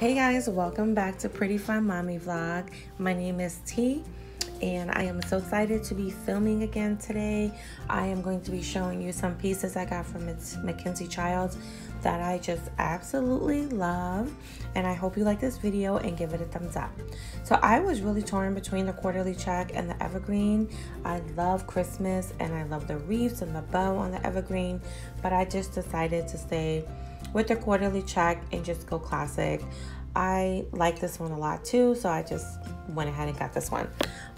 Hey guys, welcome back to Pretti-Fun Mommy Vlog. My name is T and I am so excited to be filming again today. I am going to be showing you some pieces I got from Mackenzie Childs that I just absolutely love and I hope you like this video and give it a thumbs up. So I was really torn between the Courtly Check and the evergreen. I love Christmas and I love the wreaths and the bow on the evergreen but I just decided to stay with the Courtly Check and just go classic. I like this one a lot too, so I just went ahead and got this one.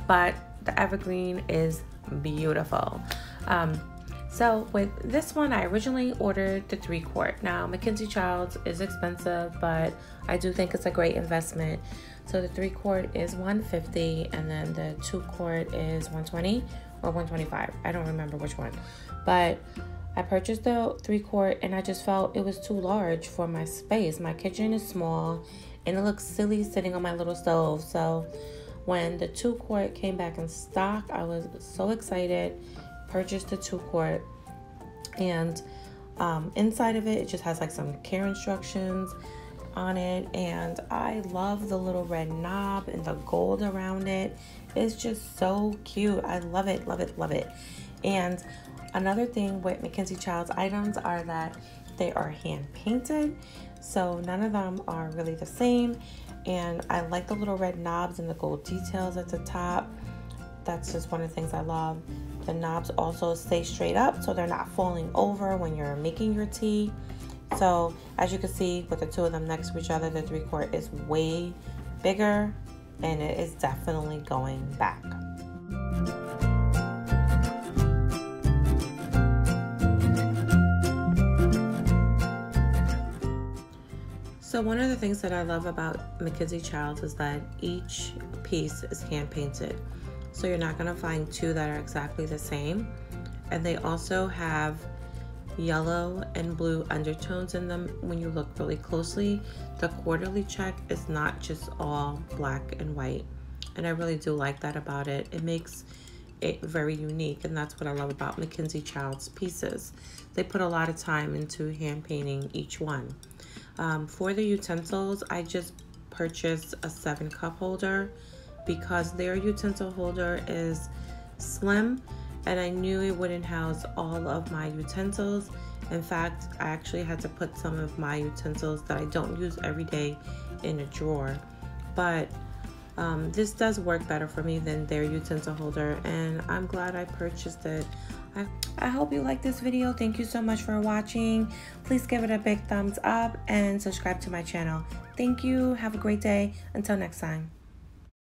But the evergreen is beautiful. Um, so with this one, I originally ordered the three quart. Now, Mackenzie Childs is expensive, but I do think it's a great investment. So the three quart is 150 and then the two quart is 120 or 125. I don't remember which one. But I purchased the three quart and I just felt it was too large for my space. My kitchen is small and it looks silly sitting on my little stove. So when the two quart came back in stock, I was so excited. Purchased the two quart and um, inside of it, it just has like some care instructions on it and I love the little red knob and the gold around it. It's just so cute. I love it, love it, love it. And Another thing with Mackenzie Childs items are that they are hand painted. So none of them are really the same. And I like the little red knobs and the gold details at the top. That's just one of the things I love. The knobs also stay straight up so they're not falling over when you're making your tea. So as you can see with the two of them next to each other, the three quart is way bigger and it is definitely going back. So one of the things that I love about Mackenzie Childs is that each piece is hand painted. So you're not gonna find two that are exactly the same. And they also have yellow and blue undertones in them when you look really closely. The Courtly Check is not just all black and white. And I really do like that about it. It makes it very unique and that's what I love about Mackenzie Childs pieces. They put a lot of time into hand painting each one. Um, for the utensils, I just purchased a seven cup holder because their utensil holder is slim and I knew it wouldn't house all of my utensils. In fact, I actually had to put some of my utensils that I don't use every day in a drawer. But um, this does work better for me than their utensil holder and I'm glad I purchased it. I, hope you like this video. Thank you so much for watching. Please give it a big thumbs up and subscribe to my channel. Thank you. Have a great day. Until next time.